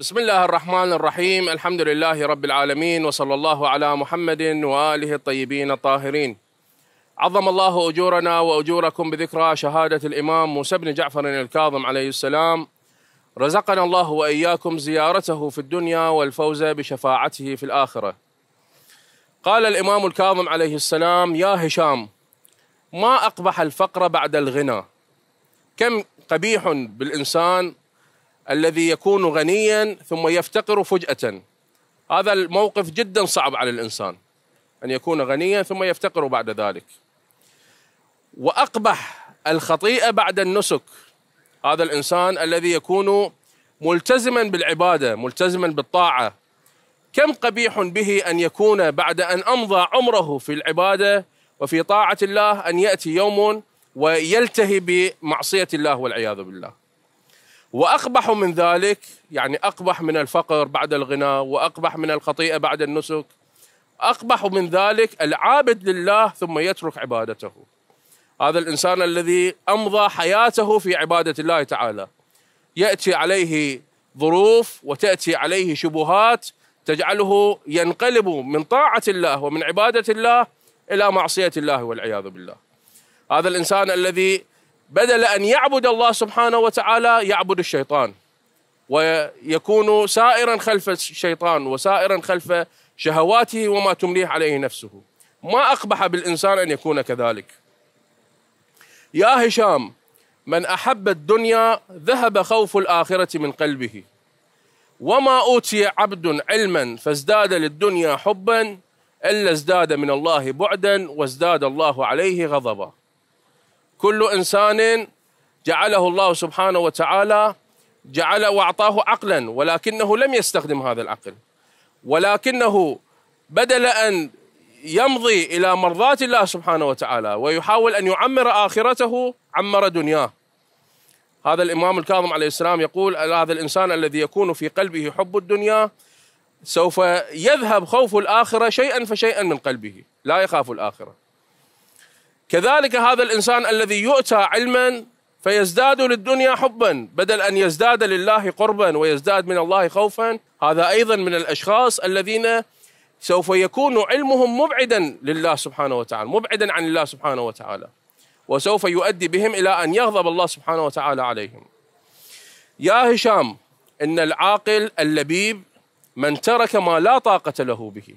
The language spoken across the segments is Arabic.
بسم الله الرحمن الرحيم الحمد لله رب العالمين وصلى الله على محمد واله الطيبين الطاهرين عظم الله اجورنا واجوركم بذكرى شهاده الامام موسى بن جعفر الكاظم عليه السلام رزقنا الله واياكم زيارته في الدنيا والفوز بشفاعته في الاخره قال الامام الكاظم عليه السلام يا هشام ما اقبح الفقر بعد الغنى كم قبيح بالانسان الذي يكون غنيا ثم يفتقر فجأة. هذا الموقف جدا صعب على الإنسان أن يكون غنيا ثم يفتقر بعد ذلك. وأقبح الخطيئة بعد النسك. هذا الإنسان الذي يكون ملتزما بالعبادة ملتزما بالطاعة. كم قبيح به أن يكون بعد أن أمضى عمره في العبادة وفي طاعة الله أن يأتي يوم ويلتهي بمعصية الله والعياذ بالله. وأقبح من ذلك يعني أقبح من الفقر بعد الغنى وأقبح من الخطيئة بعد النسك أقبح من ذلك العابد لله ثم يترك عبادته. هذا الإنسان الذي أمضى حياته في عبادة الله تعالى. يأتي عليه ظروف وتأتي عليه شبهات تجعله ينقلب من طاعة الله ومن عبادة الله إلى معصية الله والعياذ بالله. هذا الإنسان الذي بدل أن يعبد الله سبحانه وتعالى يعبد الشيطان. ويكون سائرا خلف الشيطان وسائرا خلف شهواته وما تمليه عليه نفسه. ما أقبح بالإنسان أن يكون كذلك. يا هشام من أحب الدنيا ذهب خوف الآخرة من قلبه. وما أوتي عبد علما فازداد للدنيا حبا إلا ازداد من الله بعدا وازداد الله عليه غضبا. كل إنسان جعله الله سبحانه وتعالى جعل وأعطاه عقلا ولكنه لم يستخدم هذا العقل. ولكنه بدل أن يمضي إلى مرضاه الله سبحانه وتعالى ويحاول أن يعمر آخرته عمر دنياه. هذا الإمام الكاظم عليه السلام يقول هذا الإنسان الذي يكون في قلبه حب الدنيا سوف يذهب خوف الآخرة شيئا فشيئا من قلبه لا يخاف الآخرة. كذلك هذا الإنسان الذي يؤتى علما فيزداد للدنيا حبا بدل أن يزداد لله قربا ويزداد من الله خوفا. هذا أيضا من الأشخاص الذين سوف يكون علمهم مبعدا لله سبحانه وتعالى مبعدا عن الله سبحانه وتعالى. وسوف يؤدي بهم إلى أن يغضب الله سبحانه وتعالى عليهم. يا هشام إن العاقل اللبيب من ترك ما لا طاقة له به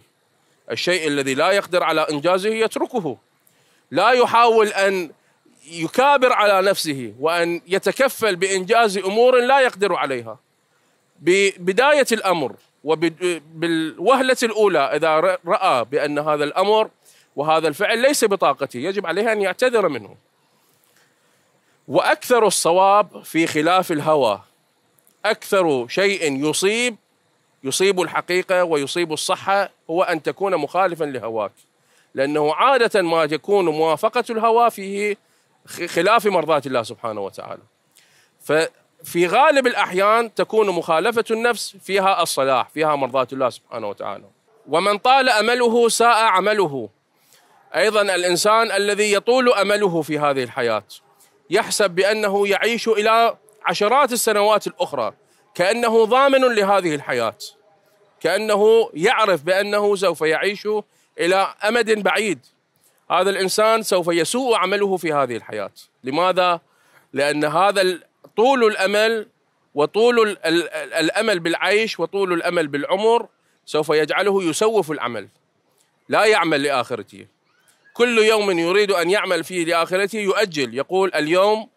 الشيء الذي لا يقدر على إنجازه يتركه. لا يحاول أن يكابر على نفسه وأن يتكفل بإنجاز أمور لا يقدر عليها. ببداية الأمر وبالوهله الأولى إذا رأى بأن هذا الأمر وهذا الفعل ليس بطاقته يجب عليه أن يعتذر منه. وأكثر الصواب في خلاف الهوى. أكثر شيء يصيب يصيب الحقيقة ويصيب الصحة هو أن تكون مخالفا لهواك. لأنه عادة ما تكون موافقة الهوى فيه خلاف مرضاة الله سبحانه وتعالى. ففي غالب الأحيان تكون مخالفة النفس فيها الصلاح فيها مرضاة الله سبحانه وتعالى. ومن طال أمله ساء عمله. أيضا الإنسان الذي يطول أمله في هذه الحياة يحسب بأنه يعيش إلى عشرات السنوات الأخرى كأنه ضامن لهذه الحياة كأنه يعرف بأنه سوف يعيش إلى أمد بعيد. هذا الإنسان سوف يسوء عمله في هذه الحياة. لماذا؟ لأن هذا طول الأمل وطول الأمل بالعيش وطول الأمل بالعمر سوف يجعله يسوف العمل. لا يعمل لآخرته. كل يوم يريد أن يعمل فيه لآخرته يؤجل. يقول اليوم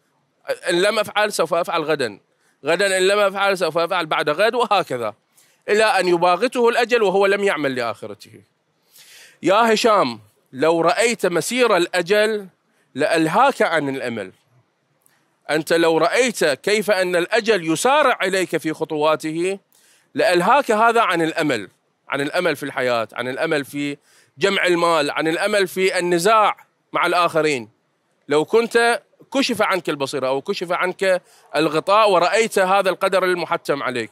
إن لم أفعل سوف أفعل غدا. غدا إن لم أفعل سوف أفعل بعد غد وهكذا. إلى أن يباغته الأجل وهو لم يعمل لآخرته. يا هشام لو رأيت مسير الأجل لألهاك عن الأمل. أنت لو رأيت كيف أن الأجل يسارع إليك في خطواته لألهاك هذا عن الأمل عن الأمل في الحياة عن الأمل في جمع المال عن الأمل في النزاع مع الآخرين. لو كنت كشف عنك البصيرة أو كشف عنك الغطاء ورأيت هذا القدر المحتم عليك.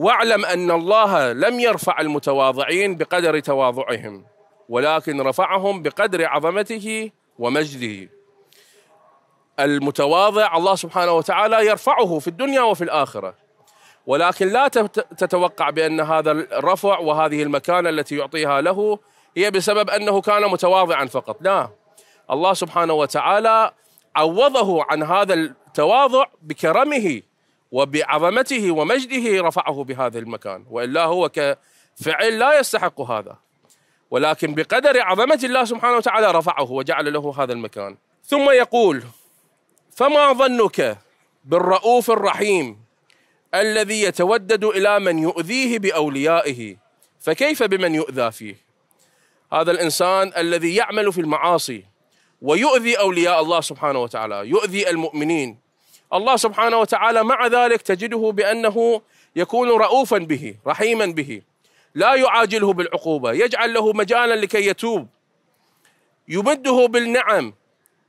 واعلم أن الله لم يرفع المتواضعين بقدر تواضعهم ولكن رفعهم بقدر عظمته ومجده. المتواضع الله سبحانه وتعالى يرفعه في الدنيا وفي الآخرة. ولكن لا تتوقع بأن هذا الرفع وهذه المكانة التي يعطيها له هي بسبب أنه كان متواضعا فقط. لا. الله سبحانه وتعالى عوضه عن هذا التواضع بكرمه وبعظمته ومجده رفعه بهذا المكان وإلا هو كفعل لا يستحق هذا. ولكن بقدر عظمة الله سبحانه وتعالى رفعه وجعل له هذا المكان. ثم يقول فما ظنك بالرؤوف الرحيم الذي يتودد إلى من يؤذيه بأوليائه؟ فكيف بمن يؤذى فيه؟ هذا الإنسان الذي يعمل في المعاصي ويؤذي أولياء الله سبحانه وتعالى يؤذي المؤمنين الله سبحانه وتعالى مع ذلك تجده بأنه يكون رؤوفا به رحيما به. لا يعاجله بالعقوبة. يجعل له مجالا لكي يتوب. يمده بالنعم.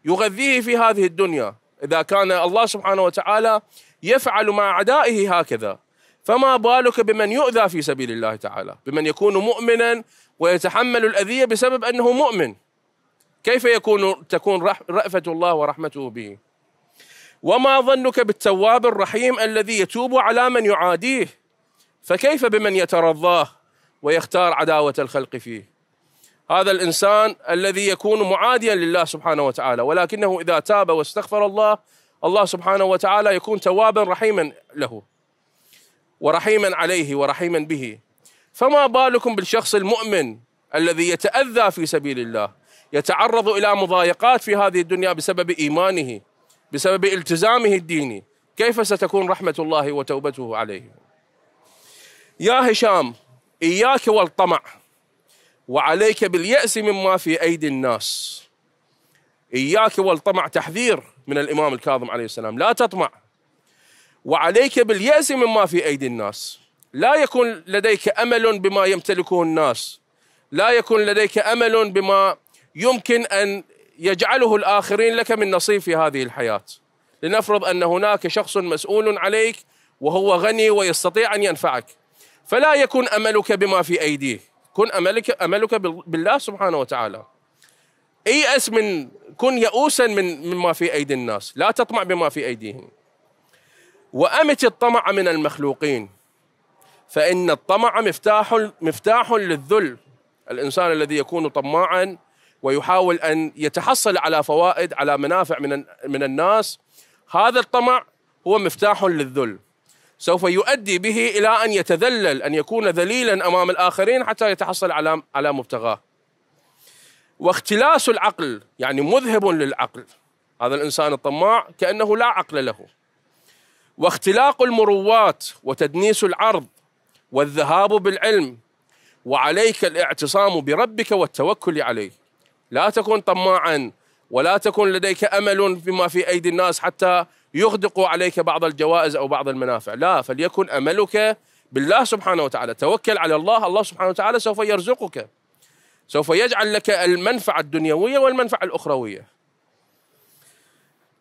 يغذيه في هذه الدنيا. إذا كان الله سبحانه وتعالى يفعل مع اعدائه هكذا فما بالك بمن يؤذى في سبيل الله تعالى؟ بمن يكون مؤمنا ويتحمل الأذية بسبب أنه مؤمن. كيف يكون تكون رأفة الله ورحمته به؟ وما ظنك بالتواب الرحيم الذي يتوب على من يعاديه؟ فكيف بمن يترضاه ويختار عداوة الخلق فيه؟ هذا الإنسان الذي يكون معاديا لله سبحانه وتعالى ولكنه إذا تاب واستغفر الله الله سبحانه وتعالى يكون توابا رحيما له ورحيما عليه ورحيما به. فما بالكم بالشخص المؤمن الذي يتأذى في سبيل الله يتعرض إلى مضايقات في هذه الدنيا بسبب إيمانه؟ بسبب التزامه الديني. كيف ستكون رحمة الله وتوبته عليه؟ يا هشام إياك والطمع وعليك باليأس مما في أيدي الناس. إياك والطمع تحذير من الإمام الكاظم عليه السلام. لا تطمع. وعليك باليأس مما في أيدي الناس. لا يكن لديك أمل بما يمتلكه الناس. لا يكن لديك أمل بما يمكن أن يجعله الآخرين لك من نصيب في هذه الحياة. لنفرض أن هناك شخص مسؤول عليك وهو غني ويستطيع أن ينفعك. فلا يكن أملك بما في أيديه. كن أملك أملك بالله سبحانه وتعالى. إيأس من كن يئوسا من مما في أيدي الناس. لا تطمع بما في أيديهم. وأمت الطمع من المخلوقين. فإن الطمع مفتاح مفتاح للذل. الإنسان الذي يكون طماعا ويحاول أن يتحصل على فوائد على منافع من من الناس. هذا الطمع هو مفتاح للذل. سوف يؤدي به إلى أن يتذلل أن يكون ذليلا أمام الآخرين حتى يتحصل على على مبتغاه. واختلاس العقل يعني مذهب للعقل. هذا الإنسان الطماع كأنه لا عقل له. واختلاق المروات وتدنيس العرض والذهاب بالعلم وعليك الإعتصام بربك والتوكل عليه. لا تكن طماعا ولا تكن لديك أمل فيما في أيدي الناس حتى يغدقوا عليك بعض الجوائز أو بعض المنافع، لا فليكن أملك بالله سبحانه وتعالى، توكل على الله، الله سبحانه وتعالى سوف يرزقك. سوف يجعل لك المنفعة الدنيوية والمنفعة الأخروية.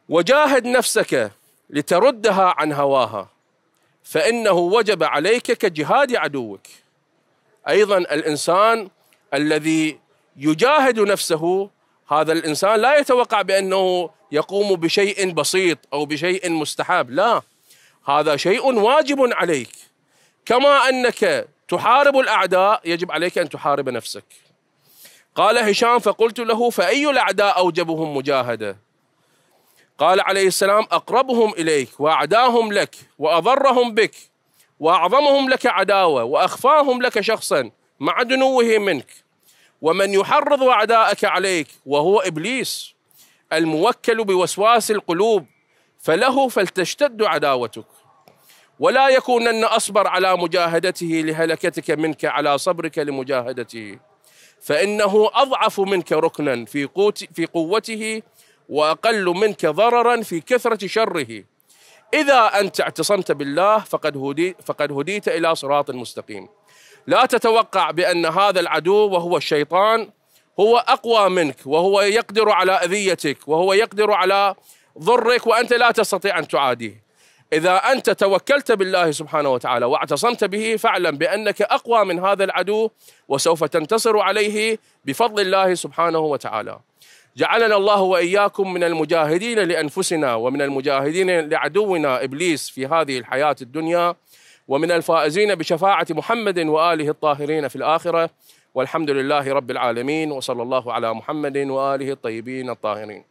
وجاهد نفسك لتردها عن هواها فإنه وجب عليك كجهاد عدوك. أيضا الإنسان الذي يجاهد نفسه هذا الإنسان لا يتوقع بأنه يقوم بشيء بسيط أو بشيء مستحب لا. هذا شيء واجب عليك. كما أنك تحارب الأعداء يجب عليك أن تحارب نفسك. قال هشام فقلت له فأي الأعداء أوجبهم مجاهدة؟ قال عليه السلام أقربهم إليك وأعداهم لك وأضرهم بك وأعظمهم لك عداوة وأخفاهم لك شخصا مع دنوه منك. ومن يحرض أعداءك عليك وهو إبليس الموكل بوسواس القلوب فله فلتشتد عداوتك. ولا يكونن أصبر على مجاهدته لهلكتك منك على صبرك لمجاهدته فإنه أضعف منك ركنا في قوت في قوته وأقل منك ضررا في كثرة شره. إذا أنت اعتصمت بالله فقد هديت فقد هديت إلى صراط مستقيم. لا تتوقع بأن هذا العدو وهو الشيطان هو أقوى منك وهو يقدر على أذيتك وهو يقدر على ضرك وأنت لا تستطيع أن تعاديه. إذا أنت توكلت بالله سبحانه وتعالى واعتصمت به فاعلم بأنك أقوى من هذا العدو وسوف تنتصر عليه بفضل الله سبحانه وتعالى. جعلنا الله وإياكم من المجاهدين لأنفسنا ومن المجاهدين لعدونا إبليس في هذه الحياة الدنيا ومن الفائزين بشفاعة محمد وآله الطاهرين في الآخرة والحمد لله رب العالمين وصلى الله على محمد وآله الطيبين الطاهرين.